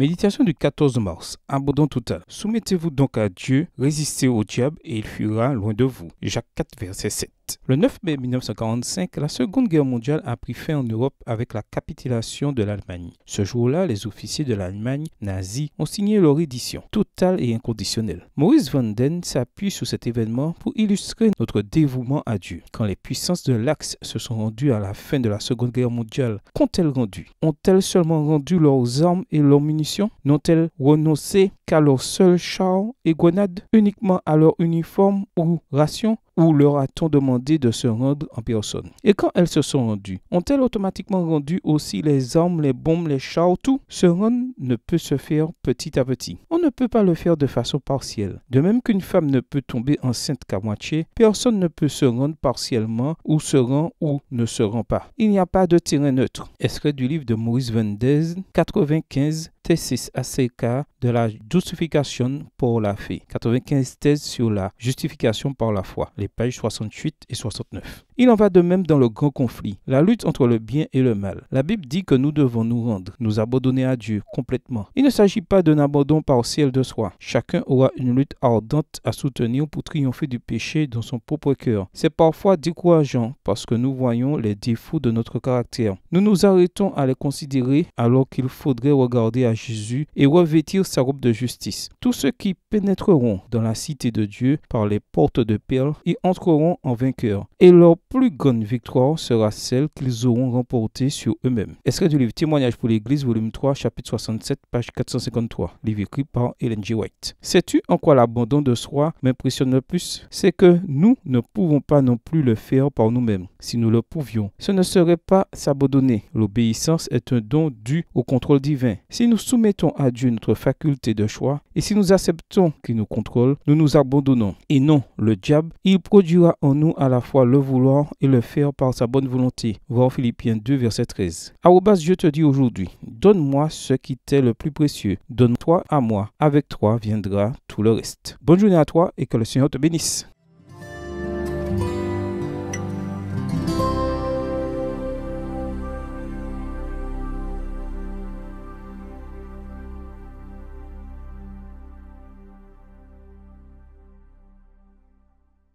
Méditation du 14 mars. Abandon total. Soumettez-vous donc à Dieu, résistez au diable et il fuira loin de vous. Jacques 4, verset 7. Le 9 mai 1945, la Seconde Guerre mondiale a pris fin en Europe avec la capitulation de l'Allemagne. Ce jour-là, les officiers de l'Allemagne nazie ont signé leur édition, totale et inconditionnelle. Maurice Van Den s'appuie sur cet événement pour illustrer notre dévouement à Dieu. Quand les puissances de l'Axe se sont rendues à la fin de la Seconde Guerre mondiale, qu'ont-elles rendu? Ont-elles seulement rendu leurs armes et leurs munitions? N'ont-elles renoncé qu'à leurs seuls chars et grenades, uniquement à leur uniforme ou ration? Ou leur a-t-on demandé de se rendre en personne? Et quand elles se sont rendues, ont-elles automatiquement rendu aussi les armes, les bombes, les chars, tout? Se rendre ne peut se faire petit à petit. On ne peut pas le faire de façon partielle. De même qu'une femme ne peut tomber enceinte qu'à moitié, personne ne peut se rendre partiellement ou se rend ou ne se rend pas. Il n'y a pas de terrain neutre. Extrait du livre de Maurice Vendez, 95 Thesis ACK de la justification pour la foi. 95 thèses sur la justification par la foi, les pages 68 et 69. Il en va de même dans le grand conflit, la lutte entre le bien et le mal. La Bible dit que nous devons nous rendre, nous abandonner à Dieu complètement. Il ne s'agit pas d'un abandon partiel de soi. Chacun aura une lutte ardente à soutenir pour triompher du péché dans son propre cœur. C'est parfois décourageant parce que nous voyons les défauts de notre caractère. Nous nous arrêtons à les considérer alors qu'il faudrait regarder à Jésus et revêtir sa robe de justice. Tous ceux qui pénétreront dans la cité de Dieu par les portes de perles y entreront en vainqueurs. Et leur plus grande victoire sera celle qu'ils auront remportée sur eux-mêmes. Que du livre Témoignage pour l'Église, volume 3, chapitre 67, page 453, livre écrit par Ellen G. White. Sais-tu en quoi l'abandon de soi m'impressionne le plus? C'est que nous ne pouvons pas non plus le faire par nous-mêmes. Si nous le pouvions, ce ne serait pas s'abandonner. L'obéissance est un don dû au contrôle divin. Si nous soumettons à Dieu notre de choix et si nous acceptons qu'il nous contrôle, nous nous abandonnons. Et non, le diable, il produira en nous à la fois le vouloir et le faire par sa bonne volonté. Voir Philippiens 2, verset 13. Arrobas, je te dis aujourd'hui, donne-moi ce qui t'est le plus précieux. Donne-toi à moi. Avec toi viendra tout le reste. Bonne journée à toi et que le Seigneur te bénisse.